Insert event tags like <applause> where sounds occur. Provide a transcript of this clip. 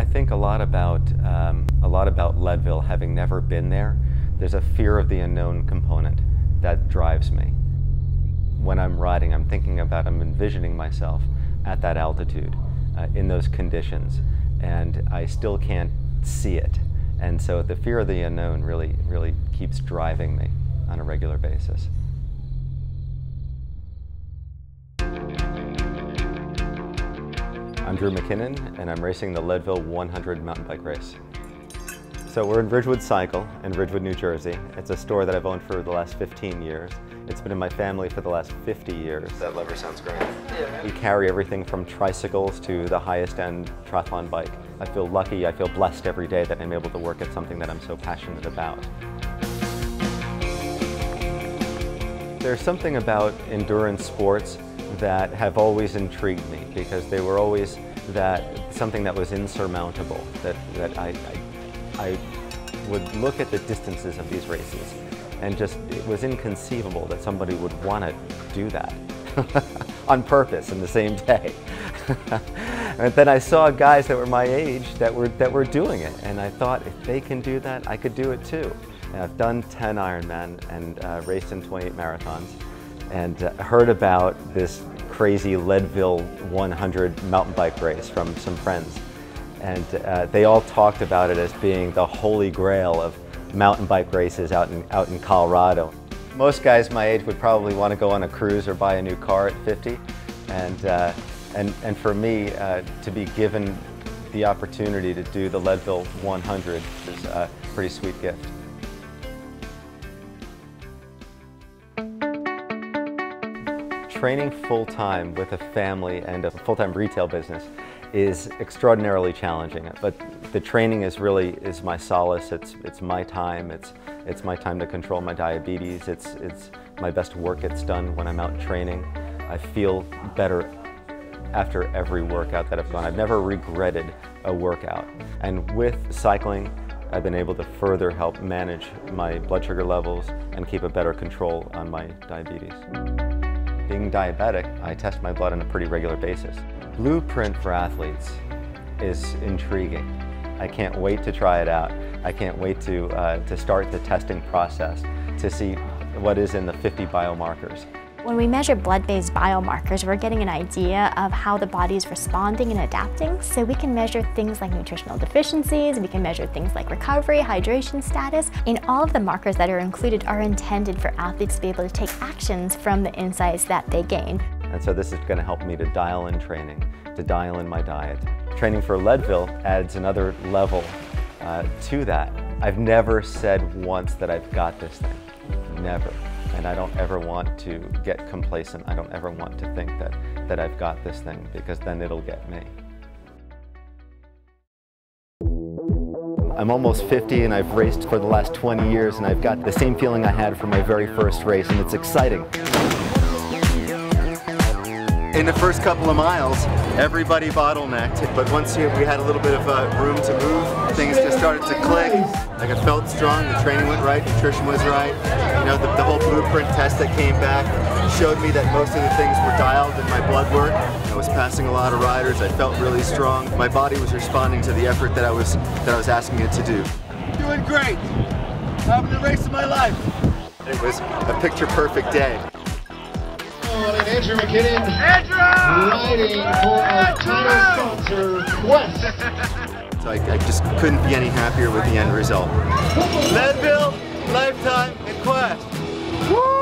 I think a lot about um, a lot about Leadville, having never been there. There's a fear of the unknown component that drives me. When I'm riding, I'm thinking about, I'm envisioning myself at that altitude, uh, in those conditions, and I still can't see it. And so the fear of the unknown really, really keeps driving me on a regular basis. I'm Drew McKinnon, and I'm racing the Leadville 100 mountain bike race. So we're in Ridgewood Cycle in Ridgewood, New Jersey. It's a store that I've owned for the last 15 years. It's been in my family for the last 50 years. That lever sounds great. Yeah. We carry everything from tricycles to the highest end triathlon bike. I feel lucky, I feel blessed every day that I'm able to work at something that I'm so passionate about. There's something about endurance sports that have always intrigued me because they were always that something that was insurmountable, that, that I, I, I would look at the distances of these races and just, it was inconceivable that somebody would want to do that <laughs> on purpose in the same day. <laughs> and then I saw guys that were my age that were, that were doing it and I thought if they can do that, I could do it too. And I've done 10 Ironman and uh, raced in 28 marathons and uh, heard about this crazy Leadville 100 mountain bike race from some friends. And uh, they all talked about it as being the holy grail of mountain bike races out in, out in Colorado. Most guys my age would probably want to go on a cruise or buy a new car at 50. And, uh, and, and for me, uh, to be given the opportunity to do the Leadville 100 is a pretty sweet gift. Training full-time with a family and a full-time retail business is extraordinarily challenging. But the training is really is my solace. It's it's my time. It's it's my time to control my diabetes. It's it's my best work gets done when I'm out training. I feel better after every workout that I've done. I've never regretted a workout. And with cycling, I've been able to further help manage my blood sugar levels and keep a better control on my diabetes. Being diabetic, I test my blood on a pretty regular basis. Blueprint for athletes is intriguing. I can't wait to try it out. I can't wait to, uh, to start the testing process to see what is in the 50 biomarkers. When we measure blood-based biomarkers, we're getting an idea of how the body is responding and adapting. So we can measure things like nutritional deficiencies, we can measure things like recovery, hydration status, and all of the markers that are included are intended for athletes to be able to take actions from the insights that they gain. And so this is going to help me to dial in training, to dial in my diet. Training for Leadville adds another level uh, to that. I've never said once that I've got this thing, never. And I don't ever want to get complacent. I don't ever want to think that, that I've got this thing because then it'll get me. I'm almost 50 and I've raced for the last 20 years and I've got the same feeling I had for my very first race and it's exciting. In the first couple of miles, everybody bottlenecked, but once we had a little bit of uh, room to move, things just started to click. Like I felt strong, the training went right, nutrition was right. You know, the, the whole blueprint test that came back showed me that most of the things were dialed in my blood work. I was passing a lot of riders, I felt really strong. My body was responding to the effort that I was, that I was asking it to do. Doing great! Having the race of my life! It was a picture perfect day. And Andrew McKinnon Andrew! riding for our title sponsor, Quest. So I, I, just couldn't be any happier with the end result. Leadville, Lifetime, and Quest. Woo!